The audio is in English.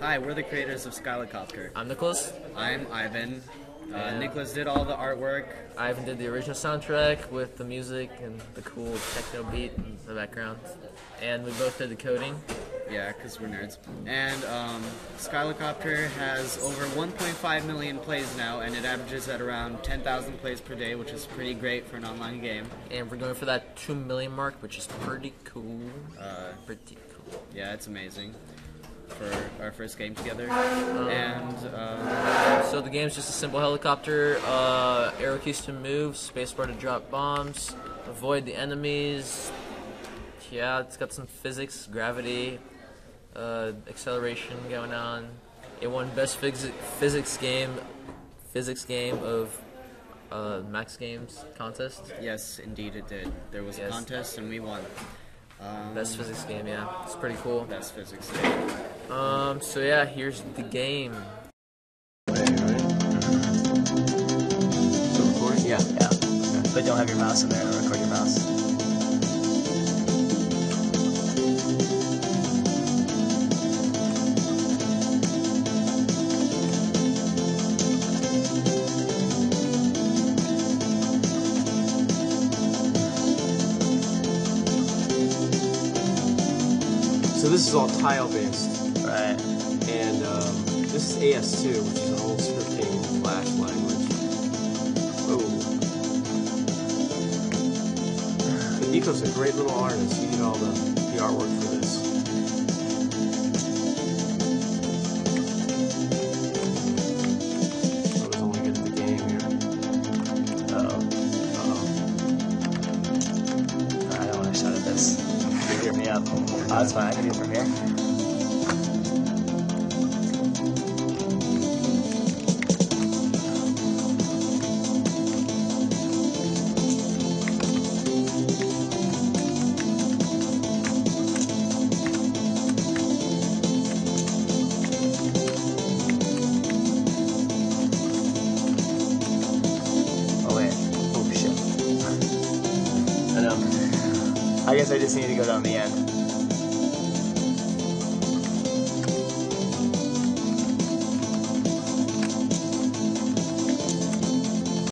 Hi, we're the creators of Skylicopter. I'm Nicholas. I'm Ivan. Uh, Nicholas did all the artwork. Ivan did the original soundtrack with the music and the cool techno beat in the background. And we both did the coding. Yeah, because we're nerds. And um, Skylicopter has over 1.5 million plays now, and it averages at around 10,000 plays per day, which is pretty great for an online game. And we're going for that 2 million mark, which is pretty cool. Uh, Pretty cool. yeah, it's amazing for our first game together. and uh, So the game's just a simple helicopter, uh, arrow keys to move, spacebar to drop bombs, avoid the enemies. Yeah, it's got some physics, gravity, uh, acceleration going on. It won best phys- physics game, physics game of uh, Max Games contest. yes, indeed it did. There was a contest, and we won. Um, Best physics game, yeah, it's pretty cool. best physics game. Um, so yeah, here's the game. So recording? Yeah, yeah. But don't have your mouse in there. Record your mouse. So this is all tile based, Right. and um, this is AS2, which is an old scripting Flash language. Oh. But Nico's a great little artist. He did all the, the artwork up. Oh, that's fine. I can do it from here. Guess I just need to go down the end.